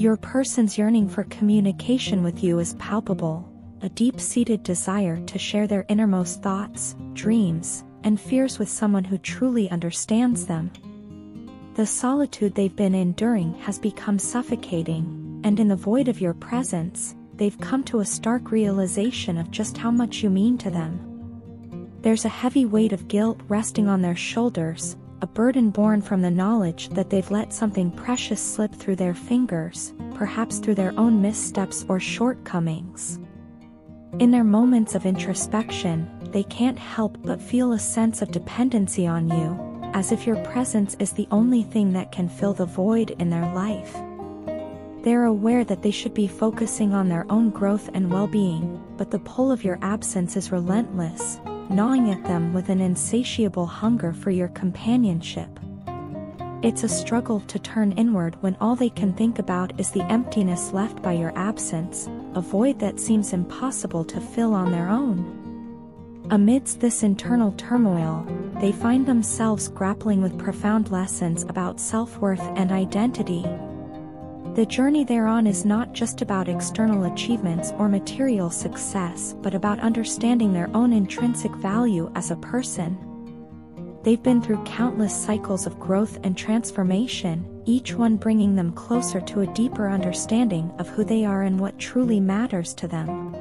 Your person's yearning for communication with you is palpable, a deep-seated desire to share their innermost thoughts, dreams, and fears with someone who truly understands them. The solitude they've been enduring has become suffocating, and in the void of your presence, they've come to a stark realization of just how much you mean to them. There's a heavy weight of guilt resting on their shoulders, a burden born from the knowledge that they've let something precious slip through their fingers, perhaps through their own missteps or shortcomings. In their moments of introspection, they can't help but feel a sense of dependency on you, as if your presence is the only thing that can fill the void in their life. They're aware that they should be focusing on their own growth and well-being, but the pull of your absence is relentless, gnawing at them with an insatiable hunger for your companionship. It's a struggle to turn inward when all they can think about is the emptiness left by your absence, a void that seems impossible to fill on their own. Amidst this internal turmoil, they find themselves grappling with profound lessons about self-worth and identity. The journey they're is not just about external achievements or material success but about understanding their own intrinsic value as a person. They've been through countless cycles of growth and transformation, each one bringing them closer to a deeper understanding of who they are and what truly matters to them.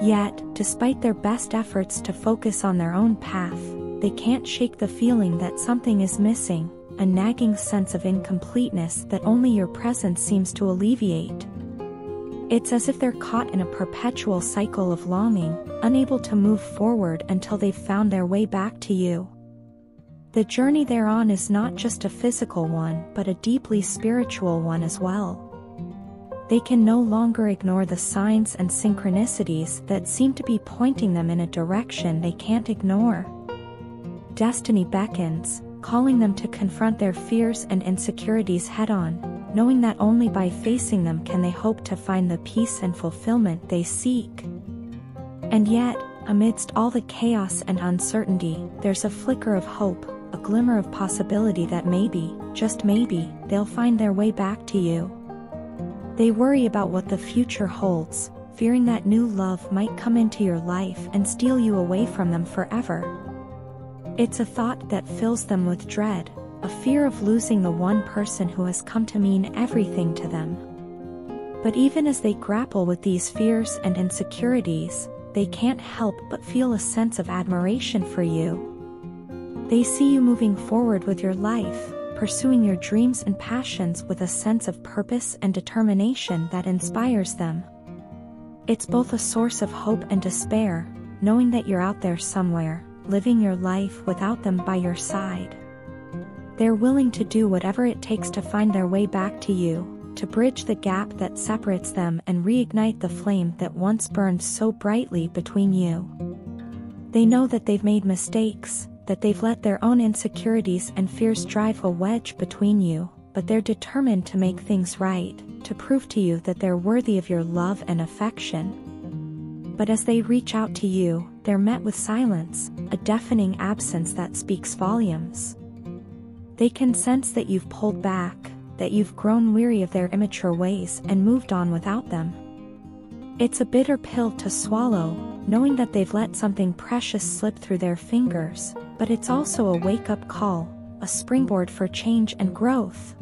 Yet, despite their best efforts to focus on their own path, they can't shake the feeling that something is missing, a nagging sense of incompleteness that only your presence seems to alleviate. It's as if they're caught in a perpetual cycle of longing, unable to move forward until they've found their way back to you. The journey they're on is not just a physical one but a deeply spiritual one as well. They can no longer ignore the signs and synchronicities that seem to be pointing them in a direction they can't ignore. Destiny beckons, calling them to confront their fears and insecurities head-on, knowing that only by facing them can they hope to find the peace and fulfillment they seek. And yet, amidst all the chaos and uncertainty, there's a flicker of hope, a glimmer of possibility that maybe, just maybe, they'll find their way back to you. They worry about what the future holds, fearing that new love might come into your life and steal you away from them forever. It's a thought that fills them with dread, a fear of losing the one person who has come to mean everything to them. But even as they grapple with these fears and insecurities, they can't help but feel a sense of admiration for you, they see you moving forward with your life, pursuing your dreams and passions with a sense of purpose and determination that inspires them. It's both a source of hope and despair, knowing that you're out there somewhere, living your life without them by your side. They're willing to do whatever it takes to find their way back to you, to bridge the gap that separates them and reignite the flame that once burned so brightly between you. They know that they've made mistakes, that they've let their own insecurities and fears drive a wedge between you, but they're determined to make things right, to prove to you that they're worthy of your love and affection. But as they reach out to you, they're met with silence, a deafening absence that speaks volumes. They can sense that you've pulled back, that you've grown weary of their immature ways and moved on without them. It's a bitter pill to swallow, knowing that they've let something precious slip through their fingers, but it's also a wake-up call, a springboard for change and growth.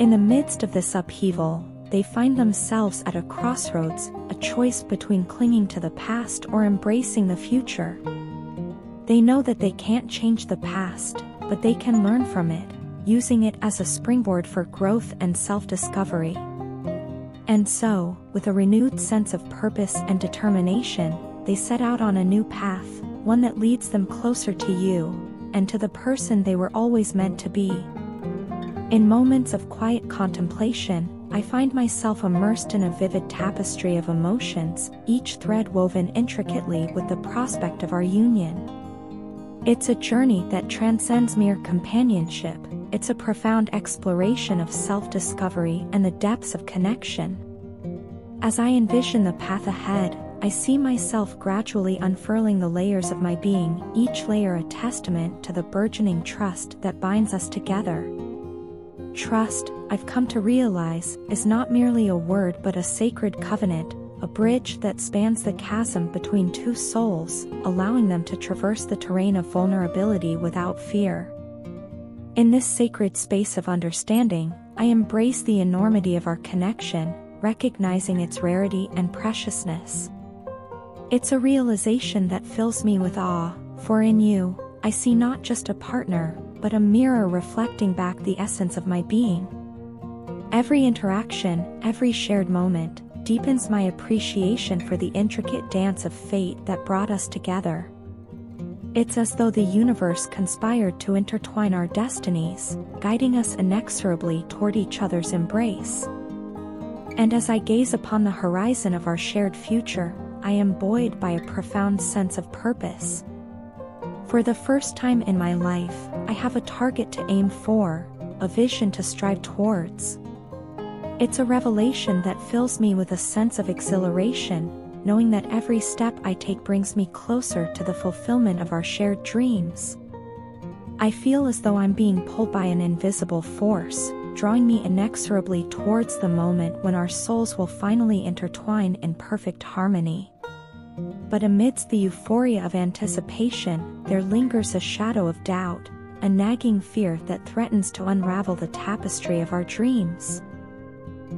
In the midst of this upheaval, they find themselves at a crossroads, a choice between clinging to the past or embracing the future. They know that they can't change the past, but they can learn from it, using it as a springboard for growth and self-discovery. And so, with a renewed sense of purpose and determination, they set out on a new path, one that leads them closer to you, and to the person they were always meant to be. In moments of quiet contemplation, I find myself immersed in a vivid tapestry of emotions, each thread woven intricately with the prospect of our union. It's a journey that transcends mere companionship, it's a profound exploration of self-discovery and the depths of connection. As I envision the path ahead, I see myself gradually unfurling the layers of my being, each layer a testament to the burgeoning trust that binds us together. Trust, I've come to realize, is not merely a word but a sacred covenant, a bridge that spans the chasm between two souls, allowing them to traverse the terrain of vulnerability without fear. In this sacred space of understanding, I embrace the enormity of our connection, recognizing its rarity and preciousness. It's a realization that fills me with awe, for in you, I see not just a partner, but a mirror reflecting back the essence of my being. Every interaction, every shared moment, deepens my appreciation for the intricate dance of fate that brought us together. It's as though the universe conspired to intertwine our destinies, guiding us inexorably toward each other's embrace. And as I gaze upon the horizon of our shared future, I am buoyed by a profound sense of purpose. For the first time in my life, I have a target to aim for, a vision to strive towards. It's a revelation that fills me with a sense of exhilaration, knowing that every step I take brings me closer to the fulfillment of our shared dreams. I feel as though I'm being pulled by an invisible force, drawing me inexorably towards the moment when our souls will finally intertwine in perfect harmony. But amidst the euphoria of anticipation, there lingers a shadow of doubt, a nagging fear that threatens to unravel the tapestry of our dreams.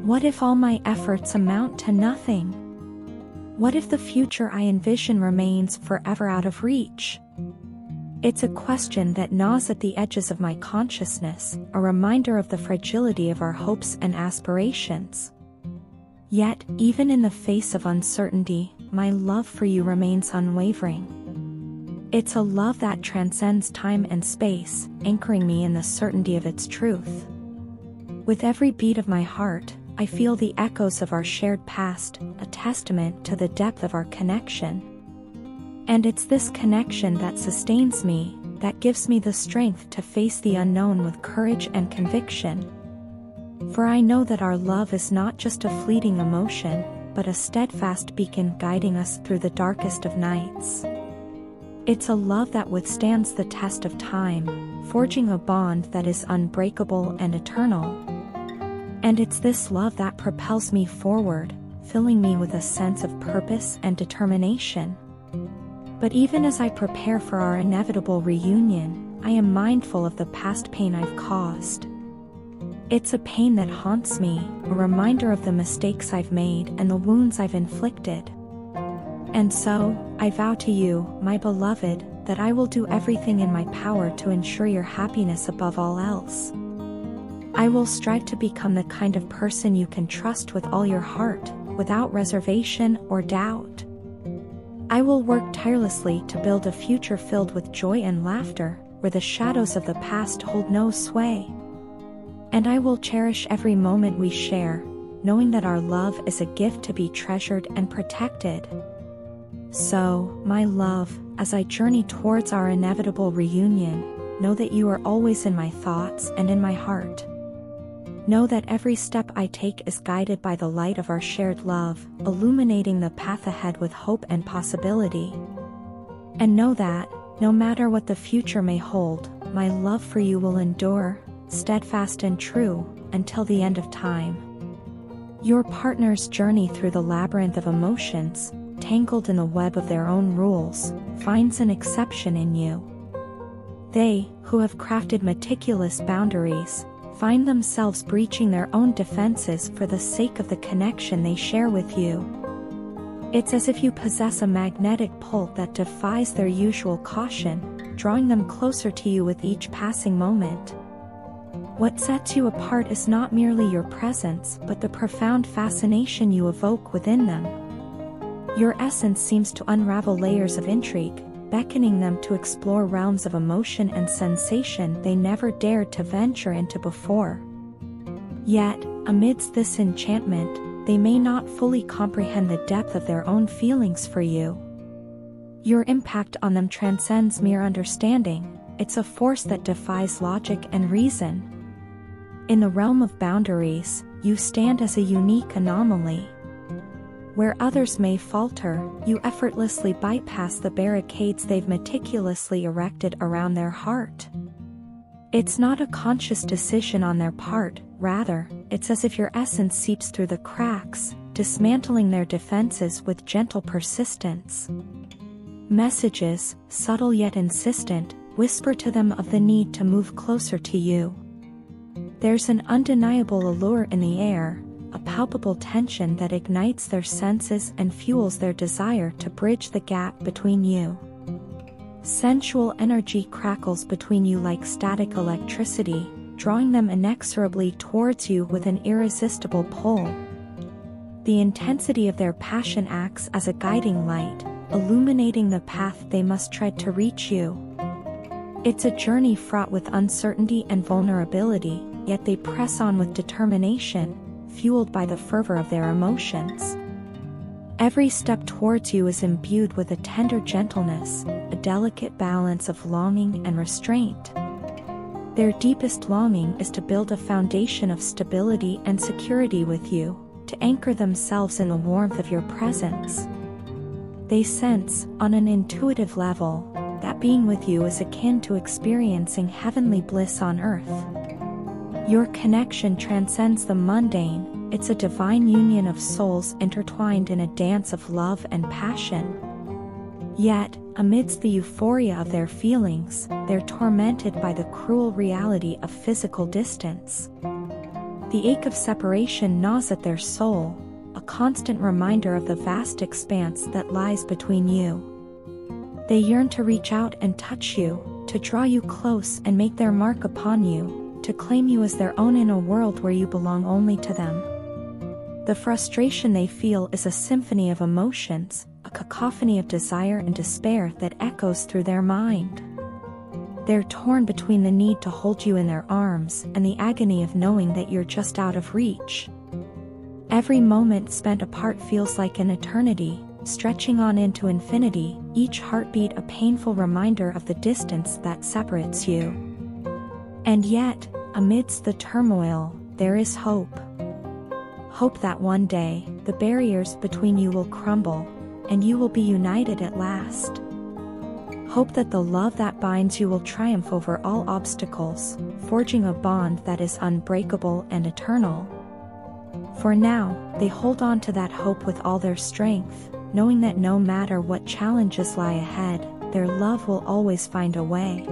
What if all my efforts amount to nothing? What if the future I envision remains forever out of reach? It's a question that gnaws at the edges of my consciousness, a reminder of the fragility of our hopes and aspirations. Yet, even in the face of uncertainty, my love for you remains unwavering. It's a love that transcends time and space, anchoring me in the certainty of its truth. With every beat of my heart, I feel the echoes of our shared past, a testament to the depth of our connection. And it's this connection that sustains me, that gives me the strength to face the unknown with courage and conviction. For I know that our love is not just a fleeting emotion, but a steadfast beacon guiding us through the darkest of nights. It's a love that withstands the test of time, forging a bond that is unbreakable and eternal. And it's this love that propels me forward, filling me with a sense of purpose and determination. But even as I prepare for our inevitable reunion, I am mindful of the past pain I've caused. It's a pain that haunts me, a reminder of the mistakes I've made and the wounds I've inflicted. And so, I vow to you, my beloved, that I will do everything in my power to ensure your happiness above all else. I will strive to become the kind of person you can trust with all your heart, without reservation or doubt. I will work tirelessly to build a future filled with joy and laughter, where the shadows of the past hold no sway. And I will cherish every moment we share, knowing that our love is a gift to be treasured and protected. So, my love, as I journey towards our inevitable reunion, know that you are always in my thoughts and in my heart. Know that every step I take is guided by the light of our shared love, illuminating the path ahead with hope and possibility. And know that, no matter what the future may hold, my love for you will endure, steadfast and true, until the end of time. Your partner's journey through the labyrinth of emotions, tangled in the web of their own rules, finds an exception in you. They, who have crafted meticulous boundaries, find themselves breaching their own defenses for the sake of the connection they share with you. It's as if you possess a magnetic pull that defies their usual caution, drawing them closer to you with each passing moment. What sets you apart is not merely your presence but the profound fascination you evoke within them. Your essence seems to unravel layers of intrigue, beckoning them to explore realms of emotion and sensation they never dared to venture into before. Yet, amidst this enchantment, they may not fully comprehend the depth of their own feelings for you. Your impact on them transcends mere understanding, it's a force that defies logic and reason. In the realm of boundaries, you stand as a unique anomaly, where others may falter, you effortlessly bypass the barricades they've meticulously erected around their heart. It's not a conscious decision on their part, rather, it's as if your essence seeps through the cracks, dismantling their defenses with gentle persistence. Messages, subtle yet insistent, whisper to them of the need to move closer to you. There's an undeniable allure in the air, a palpable tension that ignites their senses and fuels their desire to bridge the gap between you. Sensual energy crackles between you like static electricity, drawing them inexorably towards you with an irresistible pull. The intensity of their passion acts as a guiding light, illuminating the path they must tread to reach you. It's a journey fraught with uncertainty and vulnerability, yet they press on with determination, fueled by the fervor of their emotions. Every step towards you is imbued with a tender gentleness, a delicate balance of longing and restraint. Their deepest longing is to build a foundation of stability and security with you, to anchor themselves in the warmth of your presence. They sense, on an intuitive level, that being with you is akin to experiencing heavenly bliss on earth. Your connection transcends the mundane, it's a divine union of souls intertwined in a dance of love and passion. Yet, amidst the euphoria of their feelings, they're tormented by the cruel reality of physical distance. The ache of separation gnaws at their soul, a constant reminder of the vast expanse that lies between you. They yearn to reach out and touch you, to draw you close and make their mark upon you, to claim you as their own in a world where you belong only to them. The frustration they feel is a symphony of emotions, a cacophony of desire and despair that echoes through their mind. They're torn between the need to hold you in their arms and the agony of knowing that you're just out of reach. Every moment spent apart feels like an eternity, stretching on into infinity, each heartbeat a painful reminder of the distance that separates you. And yet, amidst the turmoil, there is hope. Hope that one day, the barriers between you will crumble, and you will be united at last. Hope that the love that binds you will triumph over all obstacles, forging a bond that is unbreakable and eternal. For now, they hold on to that hope with all their strength, knowing that no matter what challenges lie ahead, their love will always find a way.